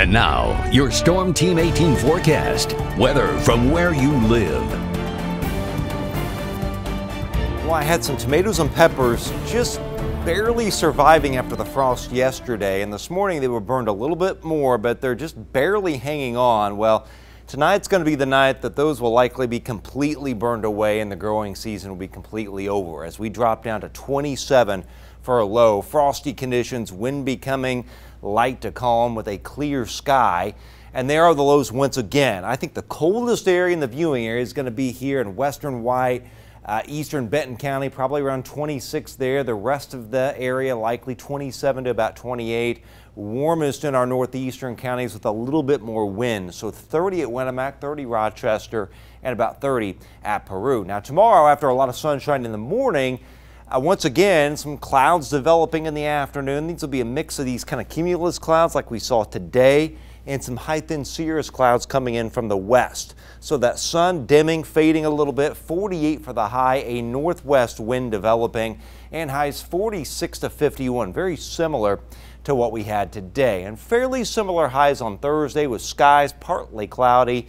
And now, your Storm Team 18 forecast. Weather from where you live. Well, I had some tomatoes and peppers just barely surviving after the frost yesterday, and this morning they were burned a little bit more, but they're just barely hanging on. Well, tonight's going to be the night that those will likely be completely burned away and the growing season will be completely over as we drop down to 27 for a low. Frosty conditions, wind becoming light to calm with a clear sky. And there are the lows once again. I think the coldest area in the viewing area is going to be here in western White, uh, eastern Benton County, probably around 26 there. The rest of the area likely 27 to about 28. Warmest in our northeastern counties with a little bit more wind. So 30 at Winamac, 30 Rochester, and about 30 at Peru. Now tomorrow, after a lot of sunshine in the morning, uh, once again, some clouds developing in the afternoon. These will be a mix of these kind of cumulus clouds like we saw today and some high thin cirrus clouds coming in from the west. So that sun dimming, fading a little bit, 48 for the high, a northwest wind developing, and highs 46 to 51, very similar to what we had today. And fairly similar highs on Thursday with skies partly cloudy.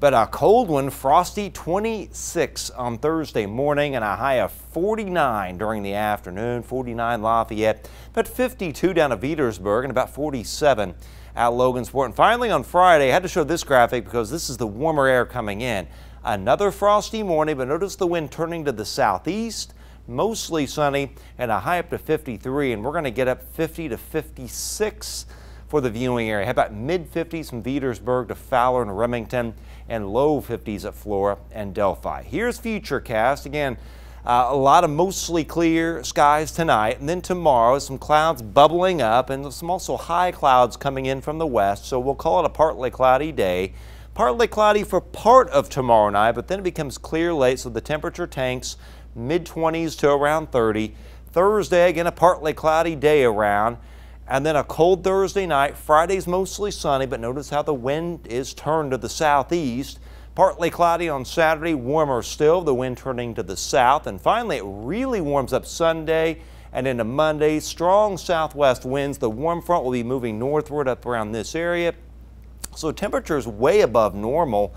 But a cold one, frosty 26 on Thursday morning and a high of 49 during the afternoon, 49 Lafayette, but 52 down to Petersburg and about 47 at Logansport. And finally on Friday, I had to show this graphic because this is the warmer air coming in. Another frosty morning, but notice the wind turning to the southeast mostly sunny and a high up to 53 and we're going to get up 50 to 56 for the viewing area. How about mid 50s from Petersburg to Fowler and Remington and low 50s at Flora and Delphi. Here's Futurecast. Again, uh, a lot of mostly clear skies tonight, and then tomorrow some clouds bubbling up and some also high clouds coming in from the west, so we'll call it a partly cloudy day. Partly cloudy for part of tomorrow night, but then it becomes clear late, so the temperature tanks mid 20s to around 30. Thursday, again, a partly cloudy day around. And then a cold Thursday night. Friday's mostly sunny, but notice how the wind is turned to the southeast. Partly cloudy on Saturday, warmer still, the wind turning to the south. And finally, it really warms up Sunday and into Monday. Strong southwest winds. The warm front will be moving northward up around this area. So temperatures way above normal.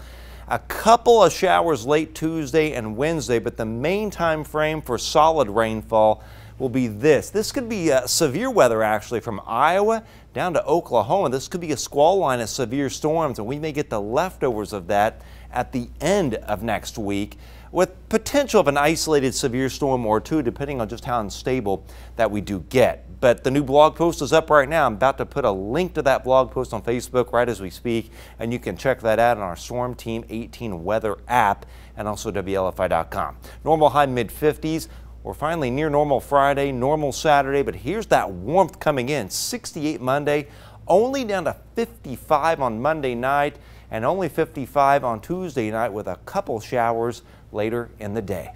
A couple of showers late Tuesday and Wednesday, but the main time frame for solid rainfall will be this. This could be uh, severe weather actually from Iowa down to Oklahoma. This could be a squall line of severe storms, and we may get the leftovers of that at the end of next week with potential of an isolated severe storm or two, depending on just how unstable that we do get. But the new blog post is up right now. I'm about to put a link to that blog post on Facebook right as we speak, and you can check that out on our Storm Team 18 weather app and also WLFI.com. Normal high mid 50s. We're finally near normal Friday, normal Saturday, but here's that warmth coming in. 68 Monday, only down to 55 on Monday night, and only 55 on Tuesday night with a couple showers later in the day.